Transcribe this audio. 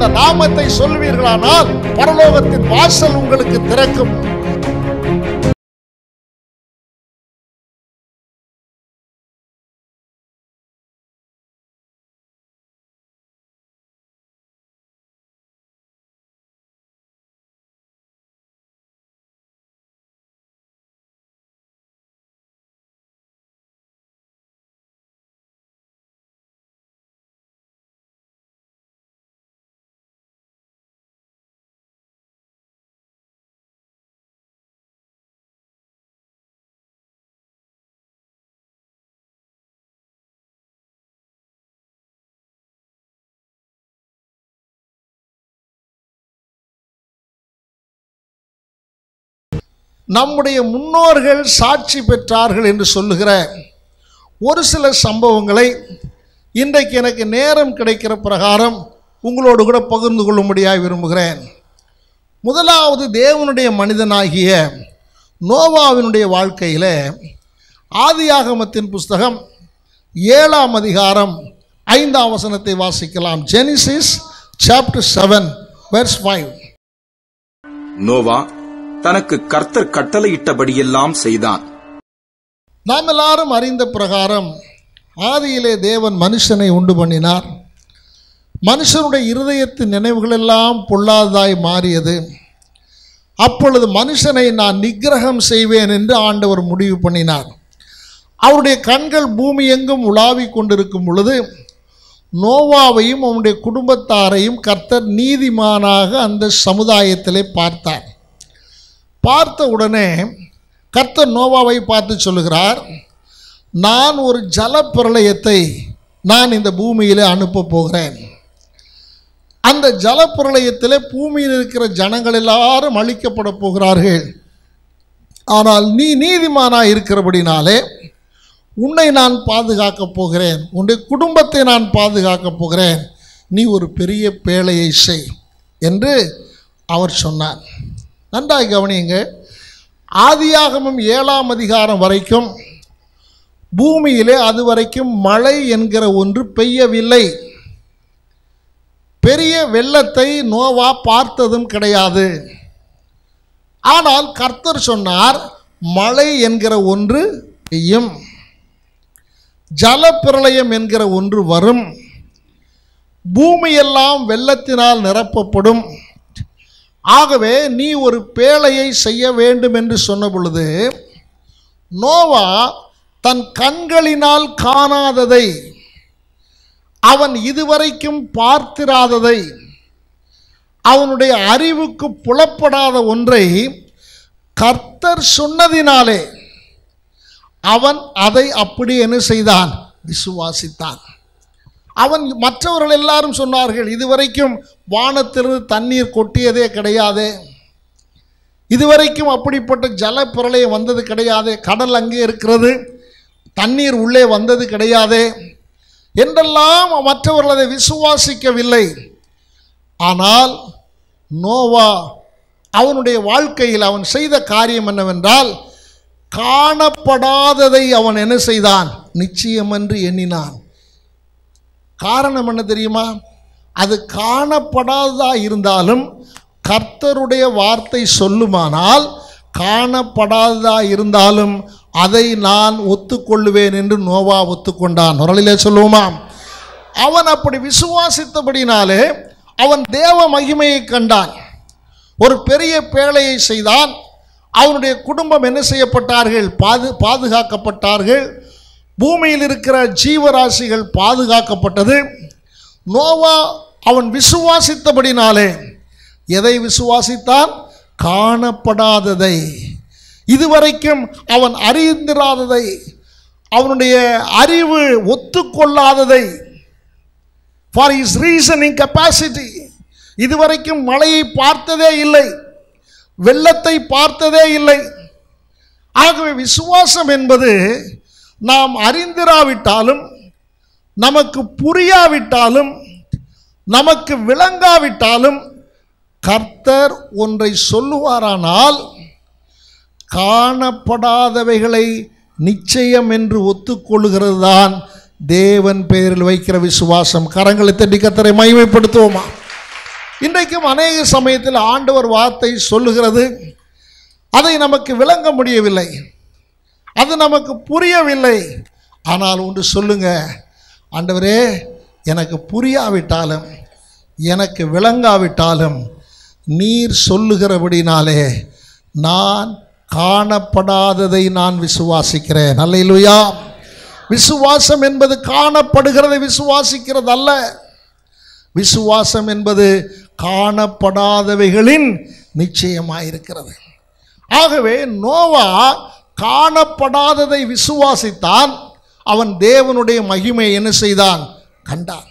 அந்த நாமத்தை சொல்வீர்களானால் பரலோகத்தின் வாசல் உங்களுக்கு திறக்கும். நம்முடைய முன்னோர்கள் சாட்சி பெற்றார்கள் என்று சொல்லுகிற ஒரு சில சம்பவங்களை இன்றைக்கு எனக்கு நேரம் கிடைக்கிற பிரகாரம் உங்களோடு கூட பகிர்ந்து கொள்ளும்படியாக விரும்புகிறேன். முதலாவது தேவனுடைய மனிதனாகிய நோவாவினுடைய வாழ்க்கையில் ஆதியாகமத்தின் புஸ்தகம் ஏழாம் அதிகாரம் ஐந்தாம் வசனத்தை வாசிக்கலாம். Genesis chapter seven verse five Noah தனக்கு கர்த்தர் கட்டளையிட்டபடியெல்லாம் செய்தான். நாம் எல்லாரும் அறிந்த பிரகாரம் ஆதியிலே தேவன் மனுஷனை உண்டு பண்ணினார். மனுஷனுடைய இருதயத்தின் நினைவுகளெல்லாம் பொல்லாததாய் மாறியது. அப்பொழுது மனுஷனை நான் நிகிரகம் செய்வேன் என்று ஆண்டவர் முடிவு பண்ணினார். அவருடைய கண்கள் பூமி எங்கும் உலாவிக் கொண்டிருக்கும் பொழுது நோவாவையும் அவனுடைய குடும்பத்தாரையும் கர்த்தர் நீதிமானாக அந்த சமுதாயத்திலே பார்த்தார். பார்த்த உடனே கர்த்தர் நோவாவை பார்த்து சொல்லுகிறார் நான் ஒரு ஜலப்பிரளயத்தை நான் இந்த பூமியில் அனுப்ப போகிறேன். அந்த ஜலப்பிரளயத்தில் பூமியில் இருக்கிற ஜனங்கள் எல்லாரும் அழிக்கப்பட போகிறார்கள். ஆனால் நீ நீதிமானாக இருக்கிறபடினாலே உன்னை நான் பாதுகாக்கப் போகிறேன். உன்னுடைய குடும்பத்தை நான் பாதுகாக்கப் போகிறேன். நீ ஒரு பெரிய பேழையை செய் என்று அவர் சொன்னார். நன்றாய் கவனியுங்க. ஆதியாகமம் ஏழாம் அதிகாரம் வரைக்கும் பூமியிலே அது வரைக்கும் மழை என்கிற ஒன்று பெய்யவில்லை. பெரிய வெள்ளத்தை நோவா பார்த்ததும் கிடையாது. ஆனால் கர்த்தர் சொன்னார் மழை என்கிற ஒன்று பெய்யும். ஜலப்பிரளயம் என்கிற ஒன்று வரும். பூமியெல்லாம் வெள்ளத்தினால் நிரப்பப்படும். ஆகவே நீ ஒரு பேழையை செய்ய வேண்டும் என்று சொன்ன பொழுது நோவா தன் கண்களினால் காணாததை அவன் இதுவரைக்கும் பார்த்திராததை அவனுடைய அறிவுக்கு புலப்படாத ஒன்றை கர்த்தர் சொன்னதினாலே அவன் அதை அப்படி என்ன செய்தான்? விசுவாசித்தான். அவன் மற்றவர்கள் எல்லாரும் சொன்னார்கள் இதுவரைக்கும் வானத்திலிருந்து தண்ணீர் கொட்டியதே கிடையாது. இதுவரைக்கும் அப்படிப்பட்ட ஜல பிரளயம் வந்தது கிடையாது. கடல் அங்கே இருக்கிறது தண்ணீர் உள்ளே வந்தது கிடையாது. என்றெல்லாம் மற்றவர்கள் அதை விசுவாசிக்கவில்லை. ஆனால் நோவா அவனுடைய வாழ்க்கையில் அவன் செய்த காரியம் என்னவென்றால் காணப்படாததை அவன் என்ன செய்தான்? நிச்சயமென்று எண்ணினான். காரணம் என்ன தெரியுமா? அது காணப்படாததா இருந்தாலும் கர்த்தருடைய வார்த்தை சொல்லுமானால் காணப்படாததா இருந்தாலும் அதை நான் ஒத்துக்கொள்ளுவேன் என்று நோவா ஒத்துக்கொண்டான். உரலிலே சொல்லுவோமாம் அவன் அப்படி விசுவாசித்தபடினாலே அவன் தேவ மகிமையை கண்டான். ஒரு பெரிய பேழையை செய்தான். அவனுடைய குடும்பம் என்ன செய்யப்பட்டார்கள்? பாது பாதுகாக்கப்பட்டார்கள். பூமியில் இருக்கிற ஜீவராசிகள் பாதுகாக்கப்பட்டது. நோவா அவன் விசுவாசித்தபடினாலே எதை விசுவாசித்தான்? காணப்படாததை. இதுவரைக்கும் அவன் அறிந்திராததை. அவனுடைய அறிவு ஒத்துக்கொள்ளாததை. ஃபார் இஸ் ரீசனிங் கெப்பாசிட்டி இதுவரைக்கும் மழையை பார்த்ததே இல்லை. வெள்ளத்தை பார்த்ததே இல்லை. ஆகவே விசுவாசம் என்பது நாம் அறிந்திராவிட்டாலும் நமக்கு புரியாவிட்டாலும் நமக்கு விளங்காவிட்டாலும் கர்த்தர் ஒன்றை சொல்லுவாரானால் காணப்படாதவைகளை நிச்சயம் என்று ஒத்துக்கொள்கிறது தான் தேவன் பெயரில் வைக்கிற விசுவாசம். கரங்களை தட்டி கத்தரை மகிமைப்படுத்துவோமா? இன்றைக்கும் அநேக சமயத்தில் ஆண்டவர் வார்த்தை சொல்லுகிறது. அதை நமக்கு விளங்க முடியவில்லை. அது நமக்கு புரியவில்லை. ஆனால் ஒன்று சொல்லுங்க ஆண்டவரே எனக்கு புரியாவிட்டாலும் எனக்கு விளங்காவிட்டாலும் நீர் சொல்லுகிறபடினாலே நான் காணப்படாததை நான் விசுவாசிக்கிறேன். அல்லையிலுயா விசுவாசம் என்பது காணப்படுகிறதை விசுவாசிக்கிறது அல்ல விசுவாசம் என்பது காணப்படாதவைகளின் நிச்சயமாயிருக்கிறது. ஆகவே நோவா காணப்படாததை விசுவாசித்தான் அவன் தேவனுடைய மகிமை என்ன செய்தான்? கண்டான்.